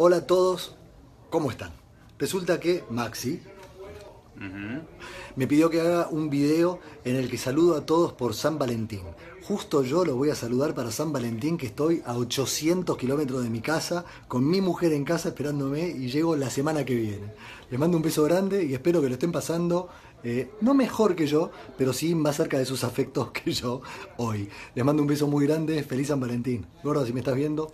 Hola a todos, ¿cómo están? Resulta que Maxi me pidió que haga un video en el que saludo a todos por San Valentín. Justo yo lo voy a saludar para San Valentín, que estoy a 800 kilómetros de mi casa, con mi mujer en casa esperándome y llego la semana que viene. Les mando un beso grande y espero que lo estén pasando, eh, no mejor que yo, pero sí más cerca de sus afectos que yo hoy. Les mando un beso muy grande, feliz San Valentín. Gordo, si me estás viendo,